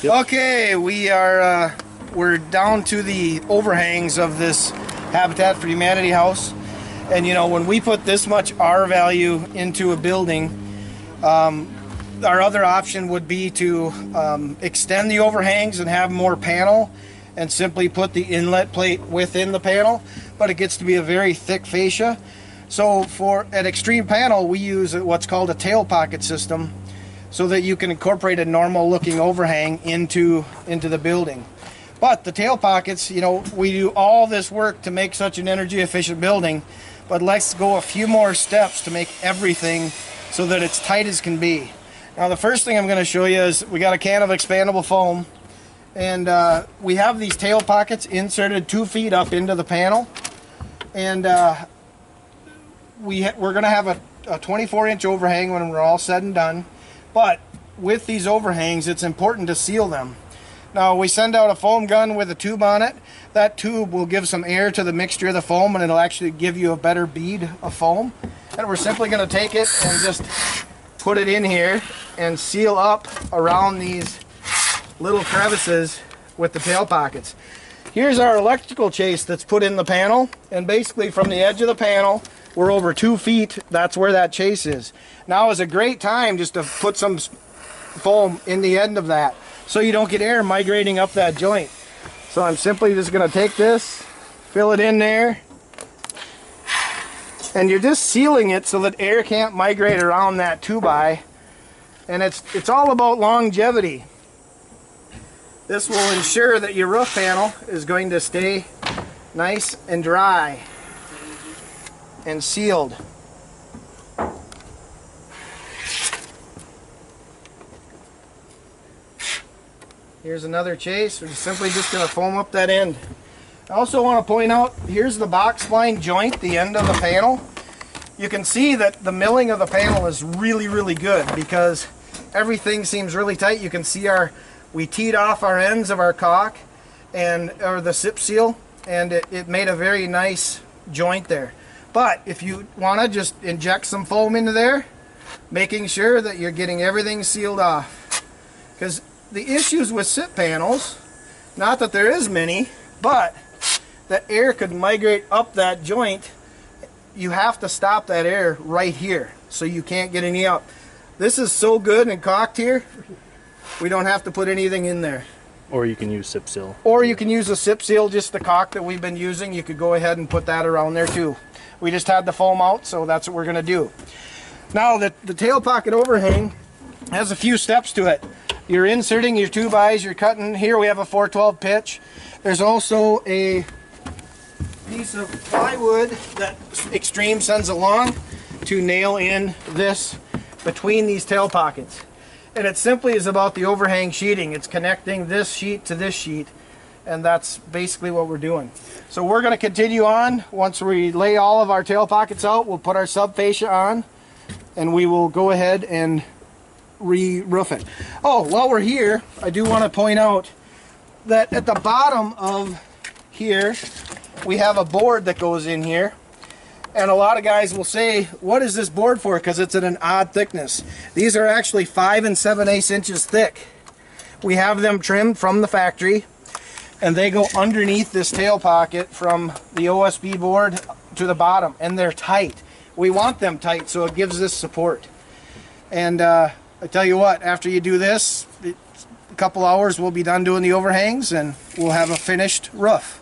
Yep. Okay, we are uh, we're down to the overhangs of this Habitat for Humanity house, and you know when we put this much R value into a building, um, our other option would be to um, extend the overhangs and have more panel, and simply put the inlet plate within the panel, but it gets to be a very thick fascia. So for an extreme panel, we use what's called a tail pocket system so that you can incorporate a normal looking overhang into into the building. But the tail pockets, you know, we do all this work to make such an energy efficient building, but let's go a few more steps to make everything so that it's tight as can be. Now the first thing I'm going to show you is we got a can of expandable foam and uh, we have these tail pockets inserted two feet up into the panel and uh, we we're going to have a, a 24 inch overhang when we're all said and done but with these overhangs it's important to seal them. Now we send out a foam gun with a tube on it. That tube will give some air to the mixture of the foam and it'll actually give you a better bead of foam. And we're simply going to take it and just put it in here and seal up around these little crevices with the tail pockets. Here's our electrical chase that's put in the panel. And basically from the edge of the panel we're over two feet that's where that chase is. Now is a great time just to put some foam in the end of that so you don't get air migrating up that joint. So I'm simply just going to take this fill it in there and you're just sealing it so that air can't migrate around that 2 and it's it's all about longevity. This will ensure that your roof panel is going to stay nice and dry and sealed. Here's another chase. We're simply just going to foam up that end. I also want to point out, here's the box spline joint, the end of the panel. You can see that the milling of the panel is really, really good because everything seems really tight. You can see our, we teed off our ends of our caulk and, or the SIP seal, and it, it made a very nice joint there. But if you want to just inject some foam into there, making sure that you're getting everything sealed off. Because the issues with SIP panels, not that there is many, but that air could migrate up that joint. You have to stop that air right here so you can't get any up. This is so good and caulked here, we don't have to put anything in there. Or you can use SIP seal. Or you can use a SIP seal, just the caulk that we've been using. You could go ahead and put that around there too. We just had the foam out, so that's what we're gonna do. Now the, the tail pocket overhang has a few steps to it. You're inserting your two bys, you're cutting, here we have a 412 pitch. There's also a piece of plywood that Extreme sends along to nail in this between these tail pockets. And it simply is about the overhang sheeting. It's connecting this sheet to this sheet and that's basically what we're doing. So we're going to continue on. Once we lay all of our tail pockets out, we'll put our sub fascia on and we will go ahead and re-roof it. Oh, while we're here, I do want to point out that at the bottom of here, we have a board that goes in here. And a lot of guys will say, what is this board for? Because it's at an odd thickness. These are actually 5 and 7 eighths inches thick. We have them trimmed from the factory and they go underneath this tail pocket from the OSB board to the bottom and they're tight. We want them tight so it gives this support. And uh, I tell you what, after you do this, a couple hours we'll be done doing the overhangs and we'll have a finished roof.